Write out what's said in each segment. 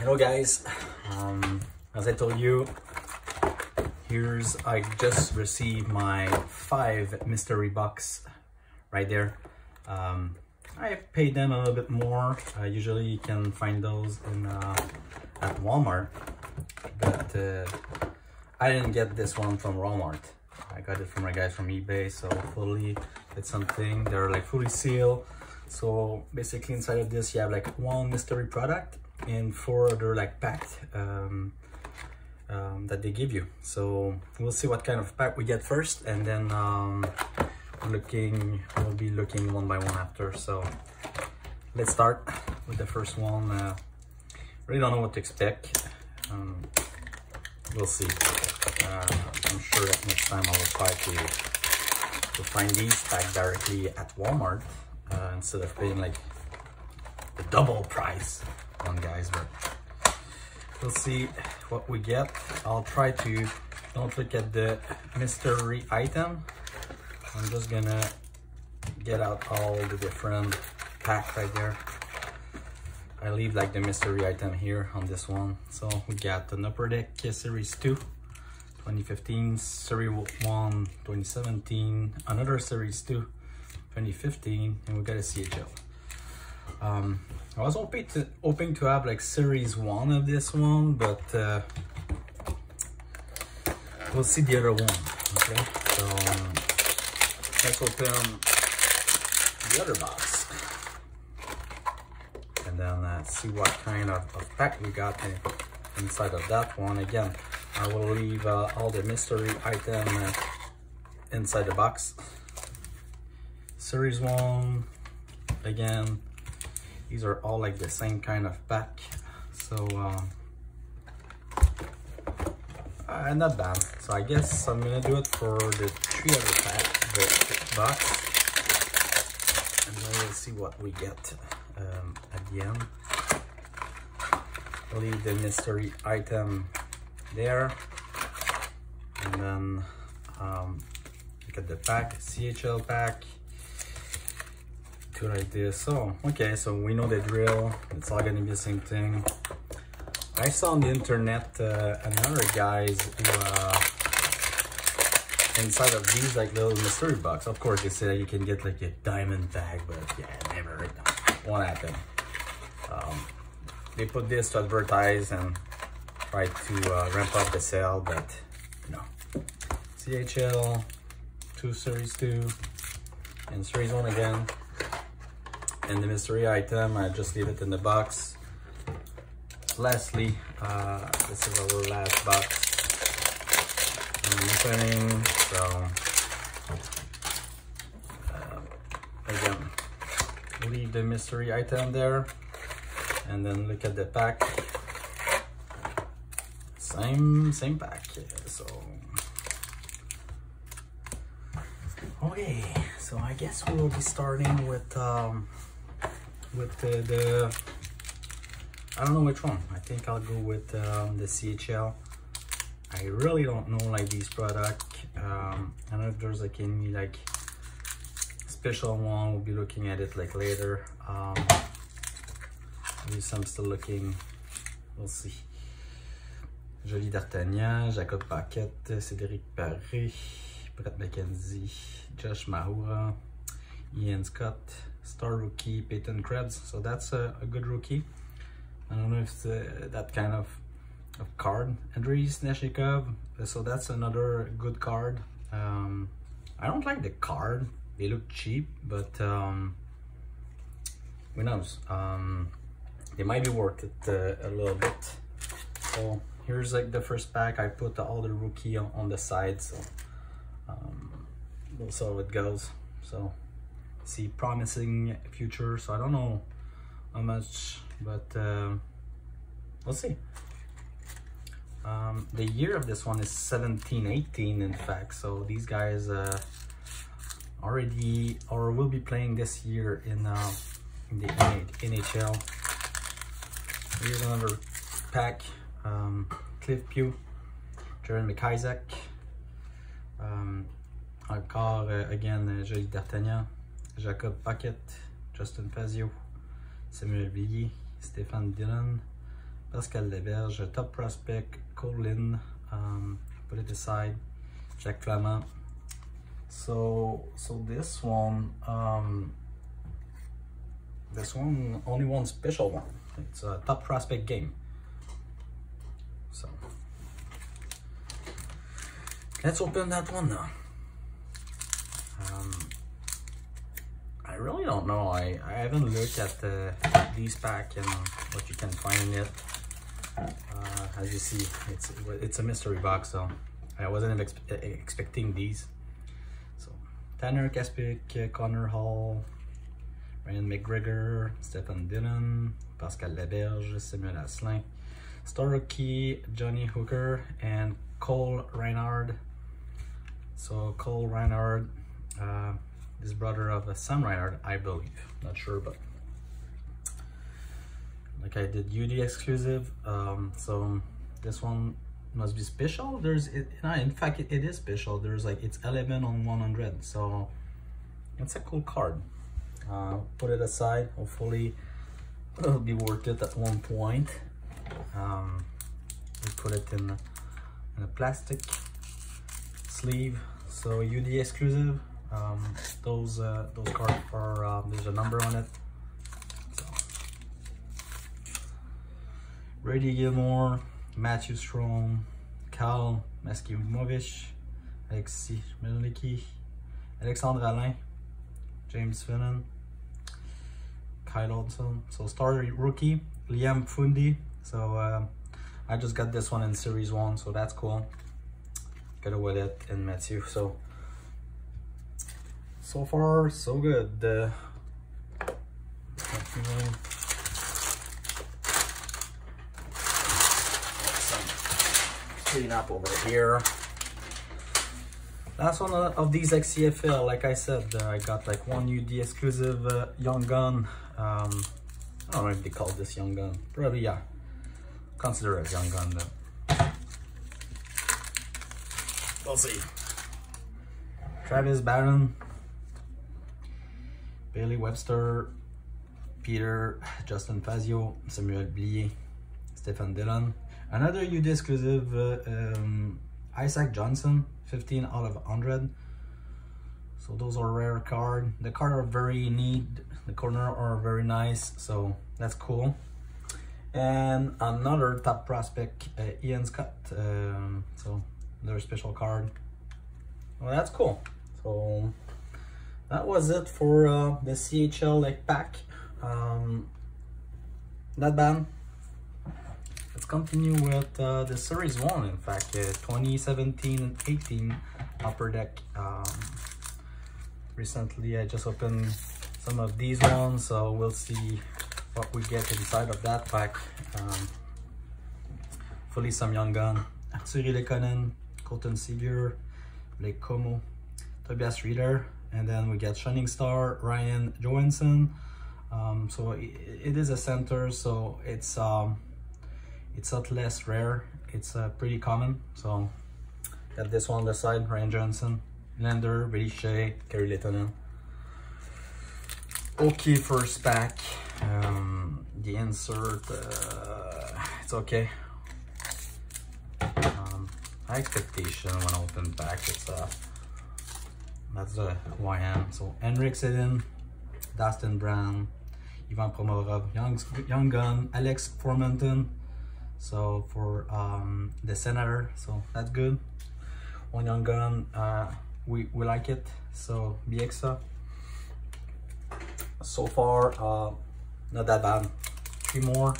Hello guys, um, as I told you, here's, I just received my five mystery box right there. Um, I paid them a little bit more. Uh, usually you can find those in uh, at Walmart, but uh, I didn't get this one from Walmart. I got it from my guys from eBay, so hopefully it's something. They're like fully sealed. So basically inside of this you have like one mystery product and four other like packed um, um, that they give you. So we'll see what kind of pack we get first and then um, looking, we'll be looking one by one after. So let's start with the first one. Uh, really don't know what to expect. Um, we'll see. Uh, I'm sure that next time I will try to, to find these packed directly at Walmart uh, instead of paying like the double price on guys, but we'll see what we get. I'll try to don't look at the mystery item. I'm just gonna get out all the different packs right there. I leave like the mystery item here on this one. So we got an Upper Deck Series 2, 2015, Series 1, 2017, another Series 2, 2015, and we got a CHL. Um, I was hoping to hoping to have like series one of this one, but uh, we'll see the other one. Okay, so um, let's open the other box and then uh, see what kind of, of pack we got in, inside of that one. Again, I will leave uh, all the mystery item uh, inside the box. Series one, again, these are all like the same kind of pack. So, um, uh, not bad. So I guess I'm gonna do it for the three other pack, the box. And then we'll see what we get um, at the end. Leave the mystery item there. And then um, look at the pack, CHL pack good idea. So, okay, so we know the drill. It's all gonna be the same thing. I saw on the internet uh, another guys who, uh, inside of these like little mystery box. Of course, they say you can get like a diamond bag, but yeah, never, won't happen. Um, they put this to advertise and try to uh, ramp up the sale, but know, CHL, two series two, and series one again the mystery item. I just leave it in the box. Lastly uh, this is our last box. I'm opening so uh, again leave the mystery item there and then look at the pack. Same same pack so. Okay so I guess we will be starting with um, with the, the, I don't know which one. I think I'll go with um, the CHL. I really don't know like these products. Um, I don't know if there's like any like special one. We'll be looking at it like later. Um, least I'm still looking. We'll see. Jolie D'Artagnan, Jacob Paquette, Cédric Paré, Brett McKenzie, Josh Mahura, Ian Scott, star rookie Peyton Krebs. So that's a, a good rookie. I don't know if that kind of, of card. Andrei Svechnikov. So that's another good card. Um, I don't like the card. They look cheap, but um, who knows? Um, they might be worth it uh, a little bit. So here's like the first pack. I put all the rookie on, on the side. So um, we'll see how it goes. So see promising future so i don't know how much but uh, we'll see. Um, the year of this one is 1718 in fact so these guys uh, already or will be playing this year in, uh, in the NHL here's another pack um, Cliff Pu Jaron McIsaac um, encore uh, again uh, Jolie D'Artagnan Jacob Paquette, Justin Fazio, Samuel Villiers, Stéphane Dillon, Pascal Laberge, Top Prospect, Colin, um, put it aside, Jack Flamand. So, so this one, um, this one, only one special one. It's a Top Prospect game. So, let's open that one now. Um, I really don't know. I, I haven't looked at the these pack and what you can find in it. Uh, as you see, it's it's a mystery box, so I wasn't ex expecting these. So Tanner Kaspick, uh, Connor Hall, Ryan McGregor, Stephen Dillon, Pascal Laberge, Samuel Asselin, Star Johnny Hooker, and Cole Reinhardt. So Cole Reinhardt, uh, is brother of Sam Reinhart, I believe. Not sure, but like I did UD exclusive. Um, so this one must be special. There's, it, in fact, it, it is special. There's like, it's 11 on 100. So it's a cool card. Uh, put it aside. Hopefully it'll be worth it at one point. Um, we put it in, in a plastic sleeve. So UD exclusive. Um, those uh, those cards are um, there's a number on it. So. Brady Gilmore, Matthew Strong, Karl Maskimovich, Alexis Melnicki, Alexandre Alain, James Finnan, Kyle Olson. So star rookie, Liam Fundi. So uh, I just got this one in series one, so that's cool. Got away with it and Matthew. So so far so good. Uh, clean up over here. Last one of these XCFL like I said uh, I got like one UD exclusive uh, young gun. Um, I don't know if they call this young gun. Probably yeah. Consider it young gun though we'll see. Travis Barron Bailey Webster, Peter, Justin Fazio, Samuel Blier, Stefan Dillon. Another UD exclusive, uh, um, Isaac Johnson, 15 out of 100. So those are rare card. The card are very neat. The corner are very nice. So that's cool. And another top prospect, uh, Ian Scott. Um, so another special card. Well, that's cool. So that was it for uh, the CHL like pack. Um, not bad. Let's continue with uh, the series one. In fact, uh, 2017-18 upper deck. Um, recently, I just opened some of these ones, so we'll see what we get inside of that pack. Um, fully some young gun. Cyril Lekonen, Colton Sevier, Blake Comeau, Tobias Rieder, and then we get Shining Star, Ryan Johansen. Um, so it, it is a center, so it's um, it's not less rare. It's uh, pretty common. So got this one on the side, Ryan Johansen, Lander, Skjei, Kari Lehtonen. Okay, first pack. Um, the insert, uh, it's okay. Um, high expectation when I open back, it's uh, that's who I am. So Henrik Sedin, Dustin Brown, Ivan Provorov, Young, Young Gun, Alex Formenton. So for um, the Senator, so that's good. One Young Gun, uh, we, we like it. So Bieksa. So far, uh, not that bad. Three more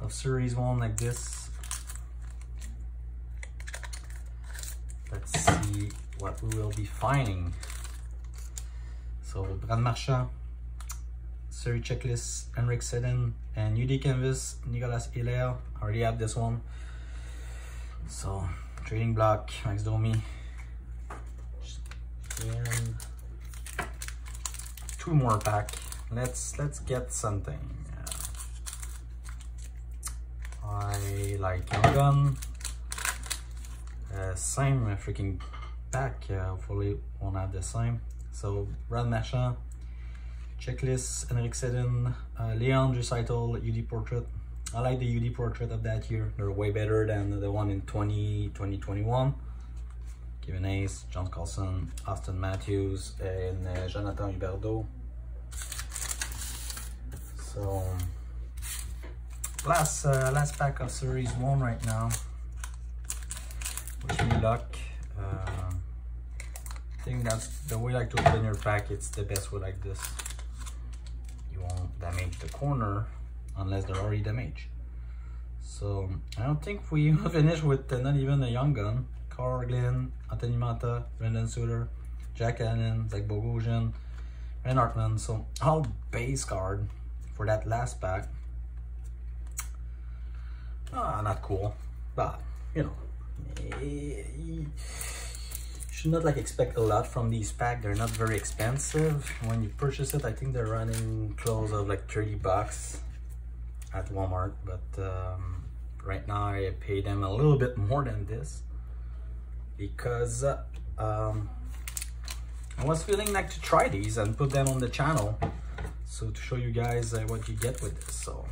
of series one like this. Let's see what we will be finding. So Brad Marchand, Surrey Checklist, Henrik Sedin, and UD Canvas, Nicolas Hilaire. Already have this one. So Trading Block, Max Domi. And two more pack. Let's let's get something. I like Young Gun. Uh, same freaking pack. Uh, hopefully won't have the same. So Brad Marchand, Checklist, Henrik Sedin, uh, Leon Draisaitl, UD Portrait, I like the UD portrait of that year. They're way better than the one in 20, 2021. Kevin Hayes, John Carlson, Auston Matthews, and uh, Jonathan Huberdeau. So, last uh, last pack of Series 1 right now. Wish me luck. Uh, think that's the way like to open your pack. It's the best way like this. You won't damage the corner unless they're already damaged. So I don't think we finished with uh, not even a young gun. Carl Glenn, Anthony Mata, Brendan Suter, Jack Allen, Zach Bogosian, Ryan Hartman. So all base card for that last pack. Ah, not cool, but you know, you should not like expect a lot from these packs. They're not very expensive. When you purchase it, I think they're running close of like 30 bucks at Walmart, but um, right now I pay them a little bit more than this because um, I was feeling like to try these and put them on the channel so to show you guys uh, what you get with this so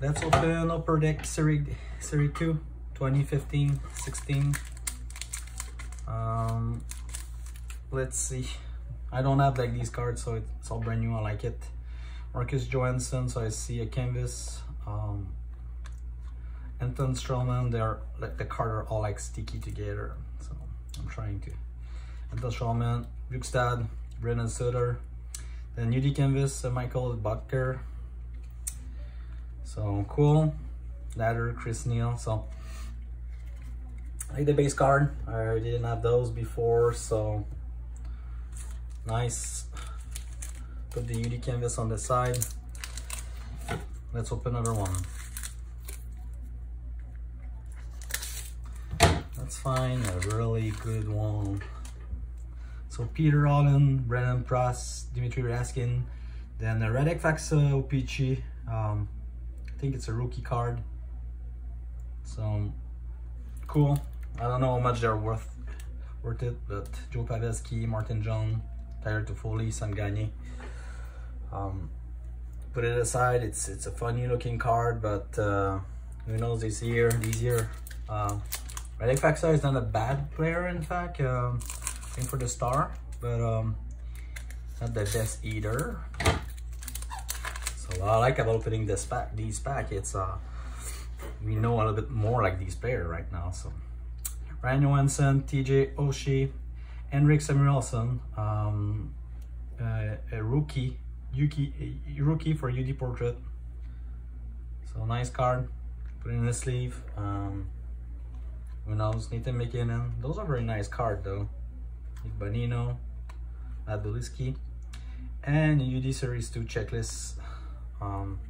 let's open upper deck series series 2 2015 16 um let's see. I don't have like these cards so it's all brand new. I like it. Marcus johansson so i see a canvas. Um anton Stralman, they're like the cards are all like sticky together. So i'm trying to. Anton Stralman, Bjugstad, Brennan Suter, then UD Canvas, uh, Michael Butker. So cool. Ladder, Chris Neil. So like the base card. I didn't have those before, so nice. Put the UD Canvas on the side. Let's open another one. That's fine, a really good one. So Peter Allen, Brennan Pross, Dimitri Raskin, then the Radek O-Pee-Chee. Um, I think it's a rookie card. So cool. I don't know how much they're worth worth it, but Joe Pavelski, Martin John, Tyler Toffoli, Sam Gagner. Um, put it aside. It's it's a funny looking card, but uh, who knows this year? This year, uh, Radek Faksa is not a bad player. In fact, um, for the star, but um, not the best either. So what I like about opening this pack, these packets, uh, we know a little bit more like these players right now. So Ryan Johansen, TJ Oshie, Henrik Samuelsson, um, uh, a rookie, Yuki, a rookie for UD Portrait. So nice card, put it in the sleeve. Um, who knows, Nathan MacKinnon. Those are very nice card though. Nick Bonino, Matt Beleskey, and UD Series 2 checklists. Um,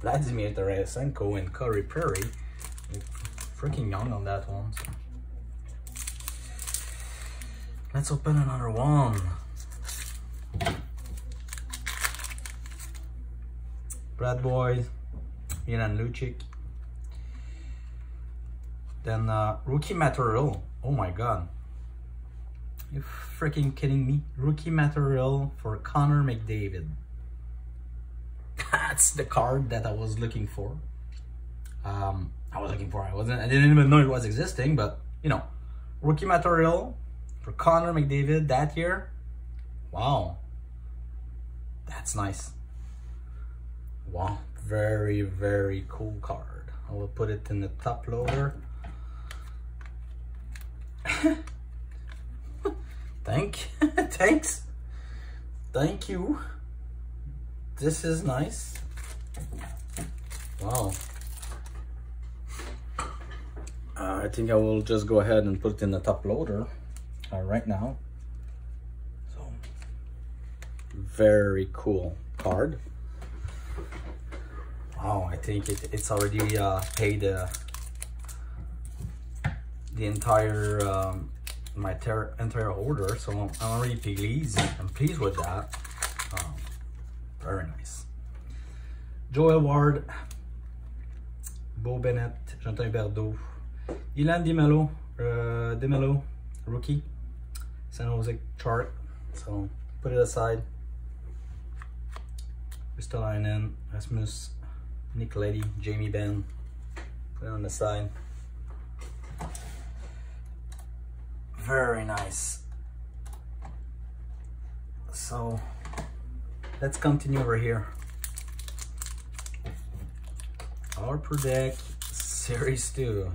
Vladimir Tarasenko and Corey Perry. Freaking young on that one. Let's open another one. Brad Boyd, Milan Lucic. Then uh, rookie material. Oh my god. You freaking kidding me? Rookie material for Connor McDavid. That's the card that I was looking for. Um, I was looking for. I wasn't. I didn't even know it was existing, but you know, rookie material for Connor McDavid that year. Wow, that's nice. Wow, very very cool card. I will put it in the top loader. Thank, thanks, thank you. This is nice. Wow. Uh, I think I will just go ahead and put it in the top loader uh, right now. So, very cool card. Wow, I think it, it's already uh, paid uh, the entire um, my entire order, so I'm, I'm already pleased. I'm pleased with that. Um, very nice. Joel Ward, Beau Bennett, Jonathan Huberdeau, Ilan DeMelo, uh, DeMelo, rookie, San Jose chart. So put it aside. Ristolainen, Rasmus Nicoletti, Jamie Benn. Put it on the side. Very nice. So let's continue over here. Our Deck Series 2.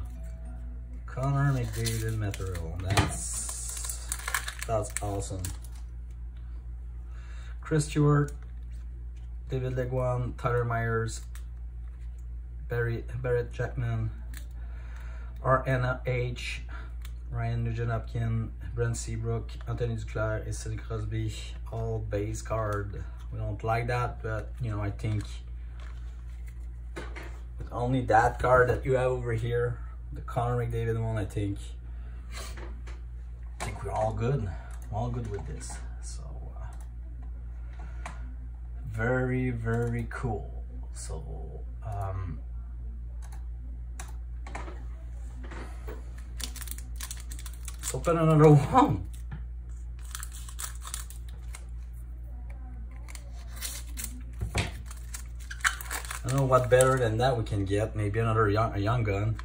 Connor McDavid material. That's that's awesome. Chris Stewart, David Legwand, Tyler Myers, Barry Barret Jackman, Anna H, Ryan Nugent Hopkins, Brent Seabrook, Anthony Duclair, and Sidney Crosby, all base card. We don't like that, but you know, I think with only that card that you have over here, the Connor McDavid one, I think, I think we're all good. We're all good with this. So, uh, very, very cool. So, um, let's open another one. I don't know what better than that we can get. Maybe another young, a young gun.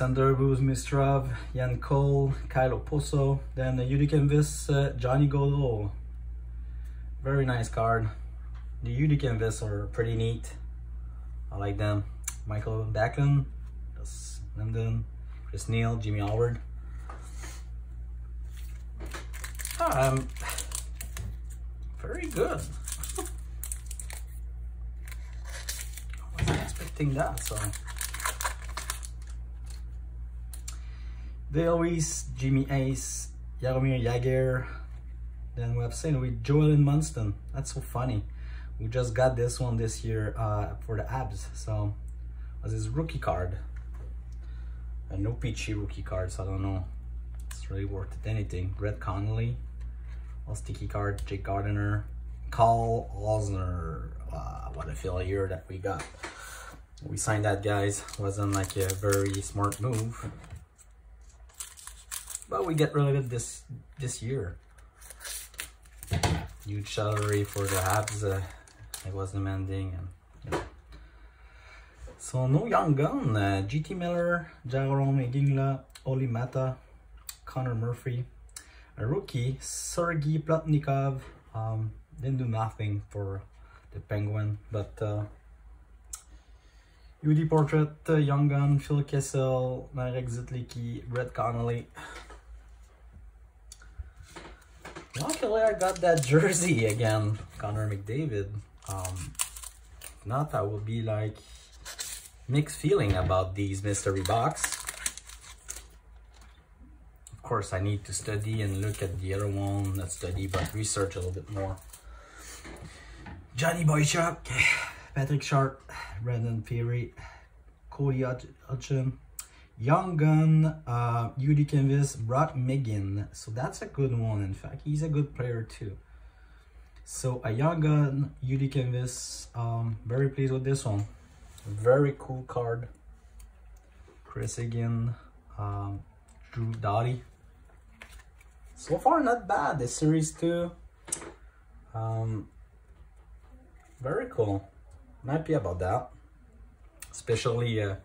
Alexander Mistrov, Jan Cole, Kyle Okposo, then the UD Canvas, uh, Johnny Gaudreau. Very nice card. The UD Canvas are pretty neat. I like them. Mikael Backlund, Linden, Chris Neil, Jimmy Howard. Um, very good. I wasn't expecting that, so. Luis, Jimmy Ace, Jaromir Jagr. Then we have seen with Joel and Munston. That's so funny. We just got this one this year uh, for the abs. So was his rookie card. A no peachy rookie card, so I don't know. It's really worth it anything. Red Connolly, all sticky card, Jake Gardiner, Carl Osner. Uh, what a failure that we got we signed that guys wasn't like a very smart move but we get of it this this year huge salary for the Habs uh, it was demanding and so no young gun uh, JT Miller Jarome Iginla Olli Maatta Connor Murphy a rookie Sergei Plotnikov um, didn't do nothing for the Penguin but uh, UD Portrait, uh, Young Gun, Phil Kessel, Marek Zidlicky, Brett Connolly. Luckily I got that jersey again, Connor McDavid. Um, not I will be like mixed feeling about these mystery box. Of course I need to study and look at the other one, not study but research a little bit more. Johnny Boychuk. Patrick Sharp, Brandon Perry, Cody Hutchin, Young Gun, uh, Canvas, Brock Megan. So that's a good one, in fact. He's a good player too. So a Young Gun, UD Canvas, um, very pleased with this one. Very cool card. Chris again, um, Drew Doughty. So far, not bad. The series two. Um, very cool. I'm happy about that. Especially uh,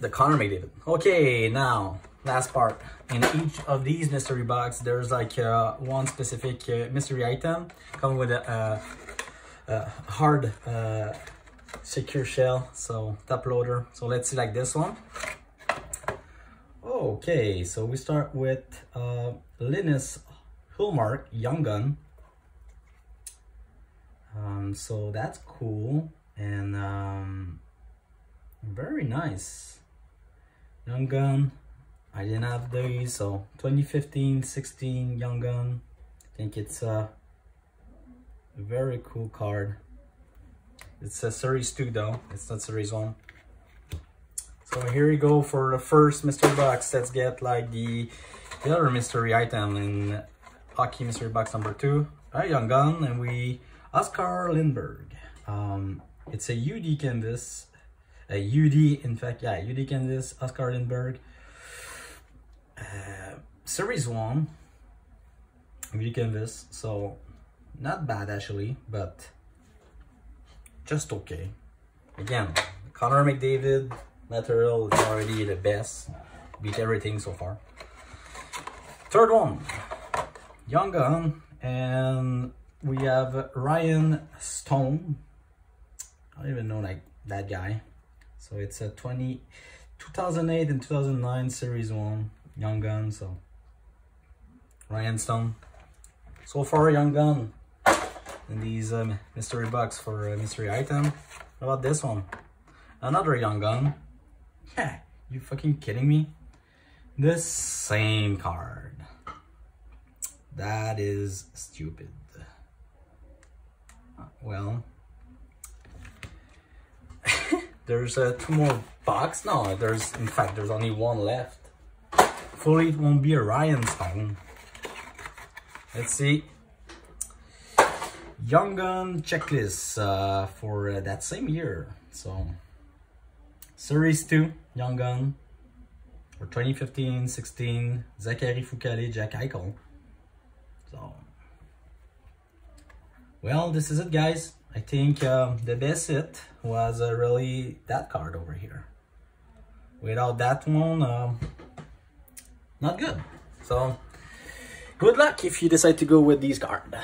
the Connor McDavid. Okay, now, last part. In each of these mystery box, there's like uh, one specific uh, mystery item coming with a, a, a hard uh, secure shell, so top loader. So let's select this one. Okay, so we start with uh, Linus Ullmark Young Gun um, so that's cool and um, very nice young gun i didn't have these so 2015 16 young gun. I think it's a very cool card. It's a series 2 though. It's not series 1 so here we go for the first mystery box. Let's get like the, the other mystery item in hockey mystery box number 2 a young gun and we Oscar Lindberg. Um, it's a UD canvas, UD, in fact, yeah, UD canvas, Oscar Lindberg. Uh, series 1, UD canvas, so not bad actually, but just okay. Again, Connor McDavid material is already the best. Beat everything so far. Third one, Young Gun, and we have Ryan Stone. I don't even know like that guy. So it's a 20, 2008 and 2009 Series 1 Young Gun. So Ryan Stone. So far, Young Gun in these um, mystery box for a mystery item. What about this one? Another Young Gun. Yeah, you fucking kidding me? The same card. That is stupid. Well, there's uh, two more box. No, there's in fact there's only one left. Hopefully it won't be a Ryan Stone. Let's see. Young Gun checklist uh, for uh, that same year. So, Series 2, Young Gun. For 2015-16, Zachary Fucale, Jack Eichel. So, well, this is it, guys. I think um, the best hit was uh, really that card over here. Without that one, um, not good. So, good luck if you decide to go with these cards.